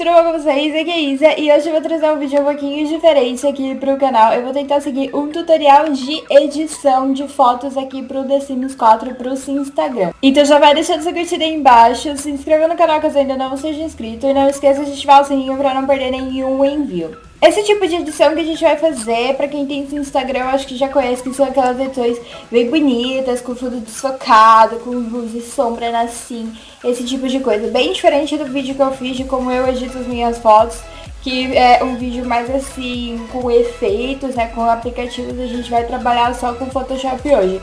tudo bom com vocês? Aqui é Isa e hoje eu vou trazer um vídeo um pouquinho diferente aqui pro canal. Eu vou tentar seguir um tutorial de edição de fotos aqui pro The Sims 4 pro seu Instagram. Então já vai deixando sua curtida aí embaixo, se inscreva no canal caso ainda não seja inscrito e não esqueça de ativar o sininho pra não perder nenhum envio. Esse tipo de edição que a gente vai fazer, pra quem tem esse Instagram, eu acho que já conhece, que são aquelas edições bem bonitas, com fundo desfocado, com luz e sombra assim, esse tipo de coisa. Bem diferente do vídeo que eu fiz de como eu edito as minhas fotos, que é um vídeo mais assim, com efeitos, né, com aplicativos, a gente vai trabalhar só com Photoshop hoje.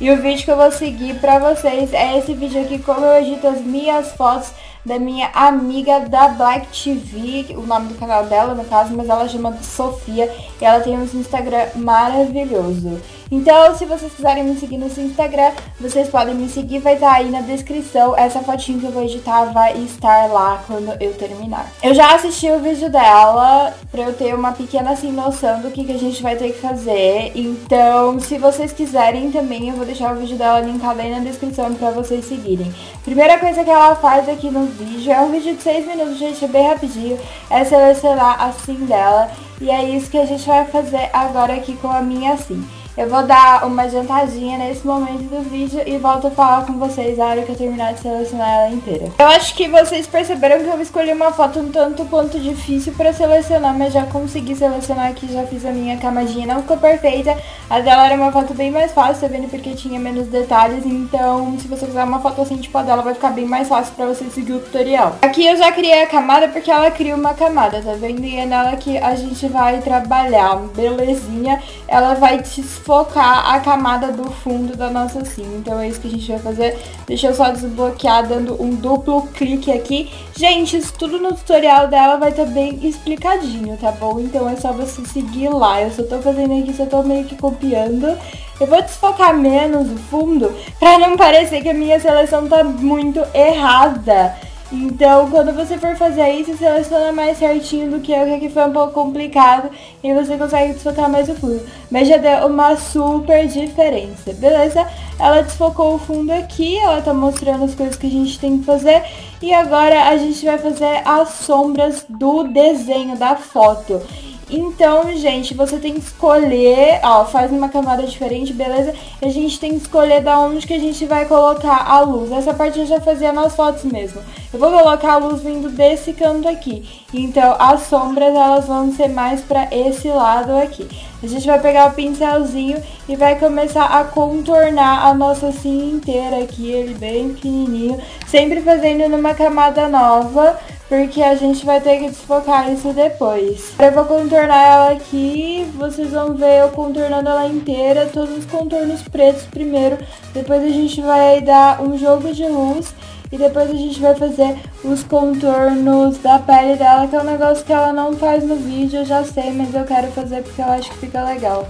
E o vídeo que eu vou seguir pra vocês é esse vídeo aqui, como eu edito as minhas fotos da minha amiga da Black TV, o nome do canal dela no caso, mas ela chama Sofia e ela tem um Instagram maravilhoso. Então, se vocês quiserem me seguir no seu Instagram, vocês podem me seguir, vai estar aí na descrição. Essa fotinha que eu vou editar vai estar lá quando eu terminar. Eu já assisti o vídeo dela, pra eu ter uma pequena assim noção do que, que a gente vai ter que fazer. Então, se vocês quiserem também, eu vou deixar o vídeo dela linkado aí na descrição pra vocês seguirem. Primeira coisa que ela faz aqui no vídeo, é um vídeo de 6 minutos, gente, é bem rapidinho, é selecionar a sim dela. E é isso que a gente vai fazer agora aqui com a minha sim. Eu vou dar uma adiantadinha nesse momento do vídeo e volto a falar com vocês na hora que eu terminar de selecionar ela inteira. Eu acho que vocês perceberam que eu escolhi uma foto um tanto quanto difícil para selecionar, mas já consegui selecionar aqui, já fiz a minha camadinha, não ficou perfeita. A dela era uma foto bem mais fácil, tá vendo? Porque tinha menos detalhes, então se você quiser uma foto assim tipo a dela, vai ficar bem mais fácil para você seguir o tutorial. Aqui eu já criei a camada porque ela cria uma camada, tá vendo? E é nela que a gente vai trabalhar, belezinha. Ela vai te focar a camada do fundo da nossa sim. Então é isso que a gente vai fazer. Deixa eu só desbloquear dando um duplo clique aqui. Gente, isso tudo no tutorial dela vai estar tá bem explicadinho, tá bom? Então é só você seguir lá. Eu só tô fazendo aqui, só tô meio que copiando. Eu vou desfocar menos o fundo pra não parecer que a minha seleção tá muito errada. Então, quando você for fazer isso, seleciona mais certinho do que eu, que aqui foi um pouco complicado e você consegue desfocar mais o fundo. Mas já deu uma super diferença, beleza? Ela desfocou o fundo aqui, ela tá mostrando as coisas que a gente tem que fazer. E agora a gente vai fazer as sombras do desenho da foto. Então, gente, você tem que escolher, ó, faz uma camada diferente, beleza? E a gente tem que escolher da onde que a gente vai colocar a luz. Essa parte eu já fazia nas fotos mesmo. Eu vou colocar a luz vindo desse canto aqui. Então, as sombras, elas vão ser mais pra esse lado aqui. A gente vai pegar o pincelzinho e vai começar a contornar a nossa cinha inteira aqui, ele bem pequenininho. Sempre fazendo numa camada nova porque a gente vai ter que desfocar isso depois. Eu vou contornar ela aqui, vocês vão ver eu contornando ela inteira, todos os contornos pretos primeiro, depois a gente vai dar um jogo de luz e depois a gente vai fazer os contornos da pele dela, que é um negócio que ela não faz no vídeo, eu já sei, mas eu quero fazer porque eu acho que fica legal.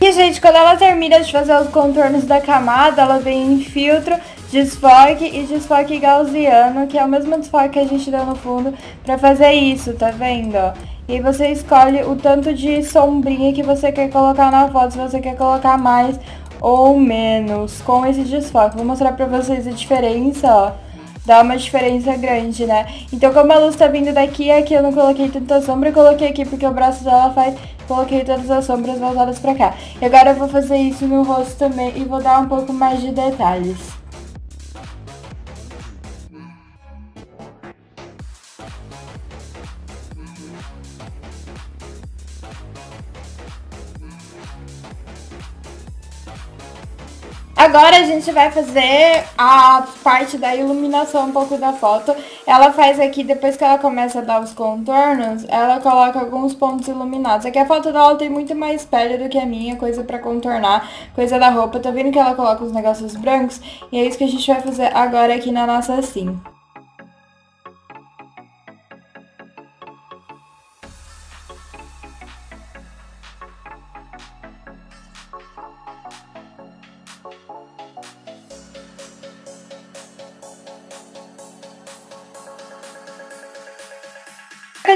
E, gente, quando ela termina de fazer os contornos da camada, ela vem em filtro, desfoque e desfoque gaussiano, que é o mesmo desfoque que a gente deu no fundo pra fazer isso, tá vendo? E aí você escolhe o tanto de sombrinha que você quer colocar na foto, se você quer colocar mais ou menos com esse desfoque. Vou mostrar pra vocês a diferença, ó dá uma diferença grande, né? Então, como a luz tá vindo daqui, aqui eu não coloquei tanta sombra, eu coloquei aqui porque o braço dela faz, coloquei todas as sombras voltadas pra cá. E agora eu vou fazer isso no rosto também e vou dar um pouco mais de detalhes. Agora a gente vai fazer a parte da iluminação um pouco da foto. Ela faz aqui, depois que ela começa a dar os contornos, ela coloca alguns pontos iluminados. Aqui a foto dela tem muito mais pele do que a minha, coisa pra contornar, coisa da roupa. Tá vendo que ela coloca os negócios brancos? E é isso que a gente vai fazer agora aqui na nossa sim.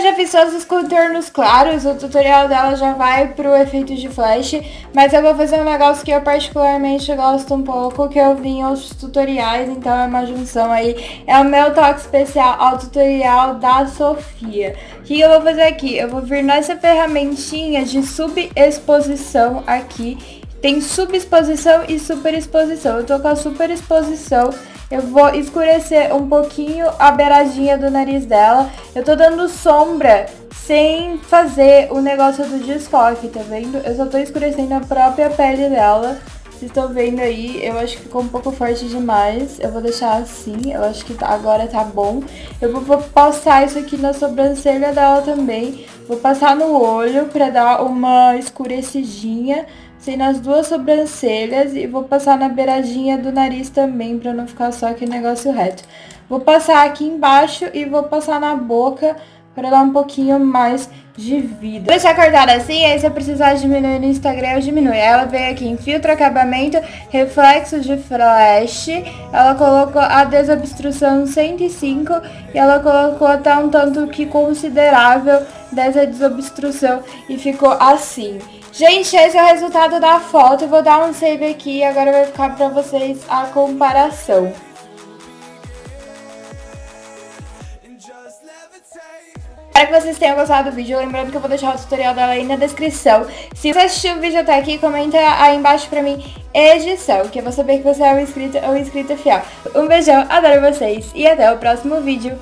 Já fiz todos os contornos claros, o tutorial dela já vai pro efeito de flash, mas eu vou fazer um negócio que eu particularmente gosto um pouco, que eu vi em outros tutoriais, então é uma junção aí. É o meu toque especial ao tutorial da Sofia. O que eu vou fazer aqui? Eu vou vir nessa ferramentinha de subexposição aqui. Tem subexposição e superexposição. Eu tô com a superexposição eu vou escurecer um pouquinho a beiradinha do nariz dela. Eu tô dando sombra sem fazer o negócio do desfoque, tá vendo? Eu só tô escurecendo a própria pele dela. Vocês estão vendo aí, eu acho que ficou um pouco forte demais. Eu vou deixar assim, eu acho que tá, agora tá bom. Eu vou passar isso aqui na sobrancelha dela também. Vou passar no olho pra dar uma escurecidinha assim nas duas sobrancelhas e vou passar na beiradinha do nariz também, pra não ficar só aquele negócio reto. Vou passar aqui embaixo e vou passar na boca para dar um pouquinho mais de vida. Deixar cortada assim, aí se eu precisar diminuir no Instagram, eu diminuo. Ela veio aqui em filtro, acabamento, reflexo de flash. Ela colocou a desobstrução 105 e ela colocou até um tanto que considerável dessa desobstrução e ficou assim. Gente, esse é o resultado da foto. Eu vou dar um save aqui e agora vai ficar pra vocês a comparação. Espero que vocês tenham gostado do vídeo. Lembrando que eu vou deixar o tutorial dela aí na descrição. Se você assistiu o vídeo até aqui, comenta aí embaixo pra mim edição, que eu vou saber que você é um inscrito ou inscrita fiel. Um beijão, adoro vocês e até o próximo vídeo.